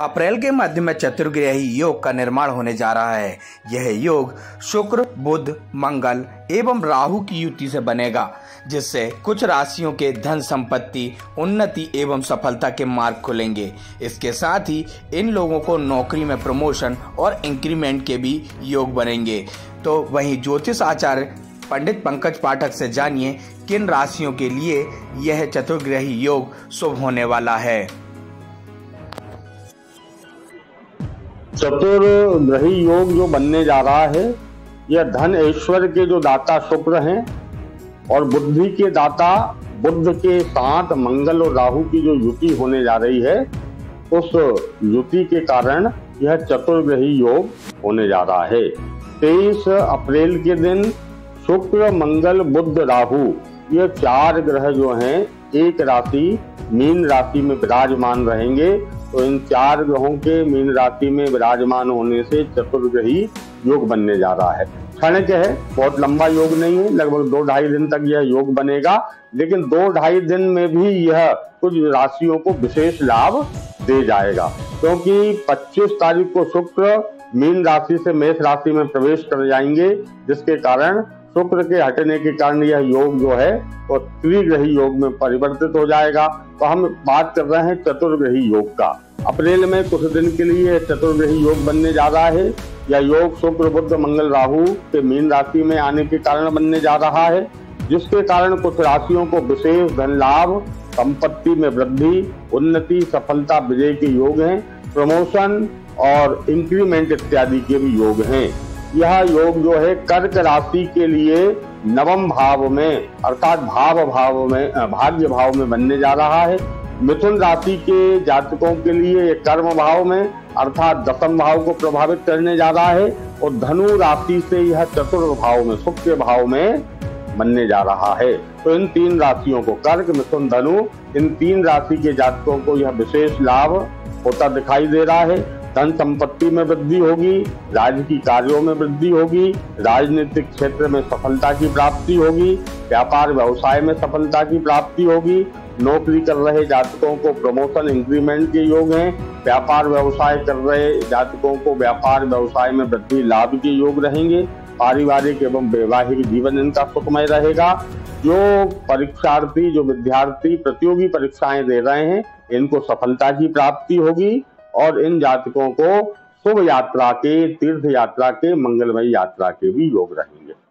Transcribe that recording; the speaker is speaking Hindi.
अप्रैल के मध्य में चतुर्ग्रही योग का निर्माण होने जा रहा है। यह योग शुक्र, बुध, मंगल एवं राहु की युति से बनेगा, जिससे कुछ राशियों के धन संपत्ति, उन्नति एवं सफलता के मार्ग खुलेंगे। इसके साथ ही इन लोगों को नौकरी में प्रमोशन और इंक्रीमेंट के भी योग बनेंगे। तो वहीं ज्योतिष आचार्य पंडित पंकज पाठक से जानिए, किन राशियों के लिए यह चतुर्ग्रही योग शुभ होने वाला है। चतुर्ग्रही योग जो बनने जा रहा है, यह धन ऐश्वर्य के जो दाता शुक्र हैं और बुद्धि के दाता, बुद्ध के साथ मंगल और राहु की जो युति होने जा रही है, उस युति के कारण यह चतुर्ग्रही योग होने जा रहा है। तेईस अप्रैल के दिन शुक्र, मंगल बुद्ध राहु, ये चार ग्रह जो हैं, एक राशि, मीन राशि में विराजमान रहेंगे। तो इन चार ग्रहों के मीन राशि में विराजमान होने से चतुर्ग्रही योग बनने जा रहा है। क्षणिक है, बहुत लंबा योग नहीं है, लगभग दो ढाई दिन तक यह योग बनेगा, लेकिन दो ढाई दिन में भी यह कुछ राशियों को विशेष लाभ दे जाएगा। क्योंकि तो 25 तारीख को शुक्र मीन राशि से मेष राशि में प्रवेश कर जाएँगे, जिसके कारण शुक्र के हटने के कारण यह योग जो है, वो त्रिग्रही योग में परिवर्तित हो जाएगा। तो हम बात कर रहे हैं चतुर्ग्रही योग का। अप्रैल में कुछ दिन के लिए चतुर्ग्रही योग बनने जा रहा है यह योग शुक्र बुद्ध मंगल, राहु के मीन राशि में आने के कारण बनने जा रहा है, जिसके कारण कुछ राशियों को विशेष धन लाभ, संपत्ति में वृद्धि, उन्नति, सफलता, विजय के योग हैं, प्रमोशन और इंक्रीमेंट इत्यादि के भी योग हैं। यह योग जो है, कर्क राशि के लिए नवम भाव में, अर्थात भाव भाव में, भाग्य भाव में बनने जा रहा है। मिथुन राशि के जातकों के लिए कर्म भाव में, अर्थात दसम भाव को प्रभावित करने जा रहा है और धनु राशि से यह चतुर्थ भाव में सुख के भाव में बनने जा रहा है। तो इन तीन राशियों को कर्क, मिथुन, धनु, इन तीन राशि के जातकों को यह विशेष लाभ होता दिखाई दे रहा है। धन संपत्ति में वृद्धि होगी, राज्य की कार्यों में वृद्धि होगी, राजनीतिक क्षेत्र में सफलता की प्राप्ति होगी, व्यापार व्यवसाय में सफलता की प्राप्ति होगी, नौकरी कर रहे जातकों को प्रमोशन इंक्रीमेंट के योग हैं, व्यापार व्यवसाय कर रहे जातकों को व्यापार व्यवसाय में वृद्धि, लाभ के योग रहेंगे, पारिवारिक एवं वैवाहिक जीवन इनका सुखमय रहेगा। जो परीक्षार्थी, जो विद्यार्थी प्रतियोगी परीक्षाएँ दे रहे हैं, इनको सफलता की प्राप्ति होगी। और इन जातकों को शुभ यात्रा के, तीर्थ यात्रा के, मंगलमय यात्रा के भी योग रहेंगे।